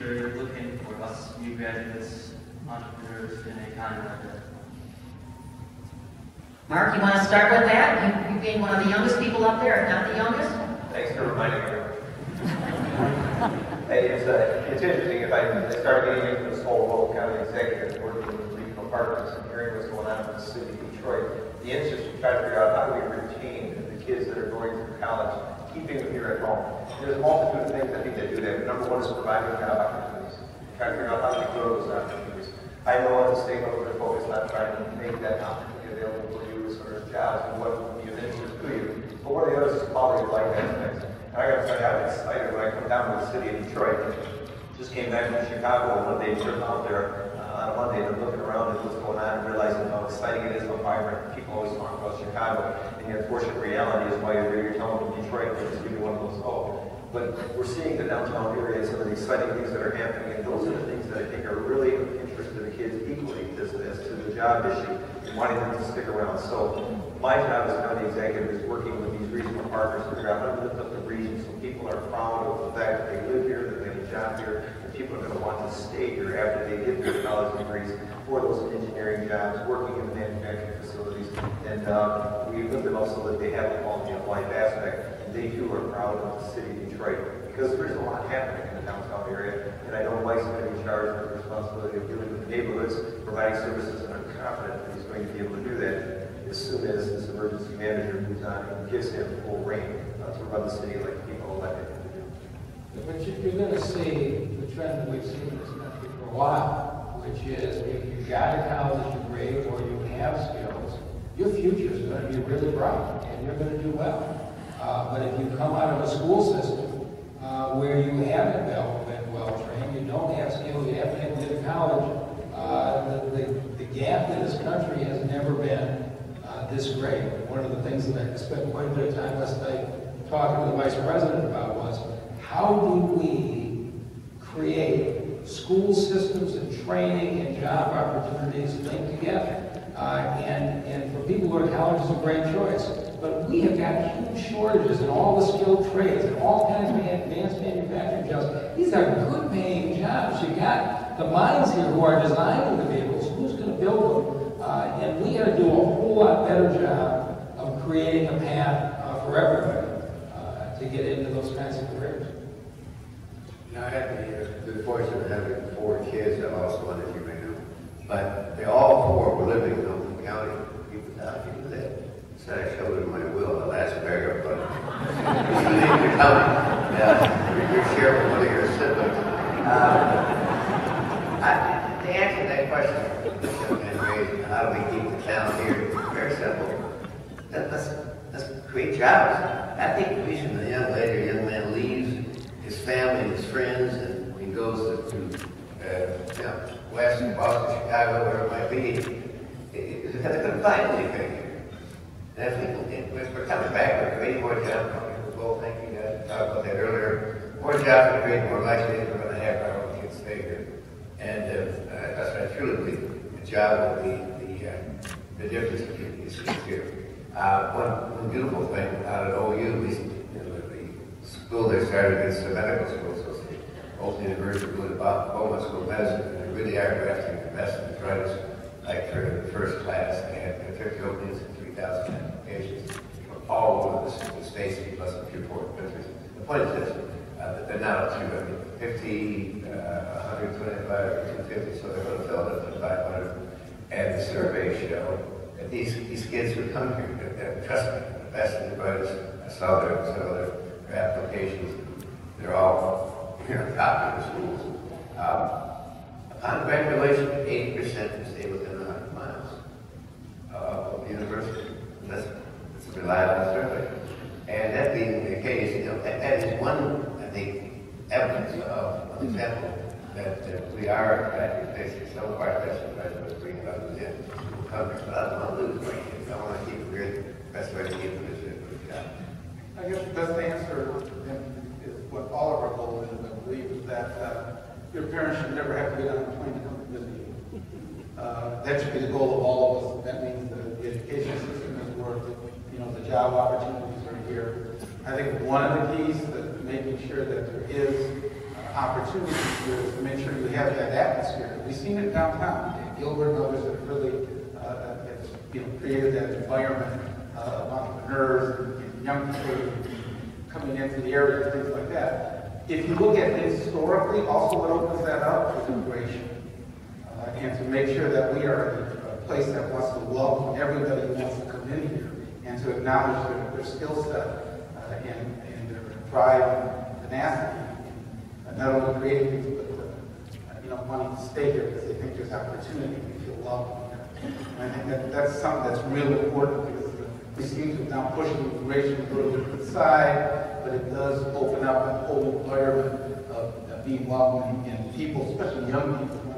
They're looking for us new graduates, entrepreneurs in a economy like. Mark, you want to start with that? You, you being one of the youngest people up there, if not the youngest? Thanks for reminding me. hey, it's, uh, it's interesting. If I, I started getting into this whole local county executive, working with regional partners and hearing what's going on in the city of Detroit, the interest to try to figure out how do we retain the kids that are going through college, keeping them here at home. There's a multitude of things I think that do that. Number one is providing job opportunities. Trying to figure out how we grow those opportunities. I know at the state level they're focused on trying to make that opportunity available for you as sort of jobs and what would be of interest to you. But one of the others is quality of life aspects. And I got to tell you, I'm excited when I come down to the city of Detroit. Just came back from Chicago one day, trip out there uh, on a Monday, and looking around at what's going on and realizing how exciting it is, how vibrant. People always talk about Chicago, and the unfortunate reality is while you're here, you're them Detroit is really one of those. But we're seeing the downtown area some of the exciting things that are happening, and those are the things that I think are really of interest to the kids equally as, as to the job issue and wanting them to stick around. So my job as county executive is working with these regional partners to how to lift up the region so people are proud of the fact that they live here, that they have a job here, and people are going to want to stay here after they get their college degrees for those engineering jobs, working in the manufacturing facilities. And uh, we live it also that they have a quality of life aspect, they too are proud of the city of Detroit because there's a lot happening in the downtown area, and I know Mike's going to be charged with the responsibility of dealing with neighborhoods, providing services, and I'm confident that he's going to be able to do that as soon as this emergency manager moves on and gives him full rein uh, to run the city like people elected him to do. But you- you're going to see the trend that we've seen in this country for a while, which is if you've got a college degree or you have skills, your future is going to be really bright and you're going to do well. Uh, but if you come out of a school system uh, where you haven't been well trained, you don't have skills, you haven't to to college, uh, the, the, the gap in this country has never been uh, this great. One of the things that I spent quite a bit of time last night talking to the vice president about was how do we create school systems and training and job opportunities linked together? Uh, and, and for people who go to college, it's a great choice. But we have got huge shortages in all the skilled trades and all kinds of advanced manufacturing jobs. These are good paying jobs. You've got the minds here who are designing the vehicles. Who's going to build them? Uh, and we got to do a whole lot better job of creating a path uh, for everybody uh, to get into those kinds of careers. Know, I had the good fortune of having four kids. I lost one, as you may know. But they all four were living in Oakland County. People down people said I showed them my will the last paragraph. But name of the county. Yeah, you're sharing one of your siblings. Um, I, to answer that question, and how do we keep the town here? Very simple. Let- Let's, let's create jobs. I think the reason the young lady or young man leaves his family, his friends, and he goes to, uh, you know, west, Boston, Chicago, wherever it might be, is because they're going to find anything if, we, we're coming back, we're creating more jobs. Well, thank you, guys. Talked about that earlier. More jobs are creating more likelihood we're going to have our own kids here. And uh, uh, that's I truly believe. The job will be the, uh, the difference between these kids here. Uh, one, one beautiful thing out at OU, least, you know, the school they started is the medical school, so it's the Old University of Beaumont School of Medicine, and they really are drafting the best the brightest, like for the first class, they had they took the openings in 3,000 applications from all over the, states, plus a few foreign countries. The point is this, uh, that they're not up to, I mean, 50, uh, 125, 250, so they're going to fill it up to 500. And the surveys show that these, these kids who come here, they're trust me, the best and the brightest, I saw their, some their, their applications, they're all, you know, the schools. Um, graduation, 80% will stay within 100 miles of the university. That's, that's a reliable survey. And that being the case, you know, that, that is one, I think, evidence that, that we are graduates bringing others in don't lose kids. I want to keep. Best way to keep. I guess the best answer is what all of our goals is, I believe, is that uh, your parents should never have to get on a plane to come to visit you. Uh, That should be the goal of all of us. That means the the education system is worth it, you know, the job opportunities are here. I think one of the keys to making sure that there is uh, opportunity here is to make sure you have that atmosphere. We've seen it downtown, Gilbert and others have really, uh, have, you know, created that environment uh, of entrepreneurs and young people coming into the area things like that. If you look at historically, also what opens that up is immigration. Uh, and to make sure that we are a place that wants to welcome everybody who wants to come in here and to acknowledge their, their skill set uh, and, and their drive. Only creating things, but, uh, you know, wanting to stay here because they think there's opportunity they feel welcome. And I think that that's something that's real important because we seem to now pushing immigration a little bit to the side, but it does open up a whole environment of, of being welcoming and people, especially young people,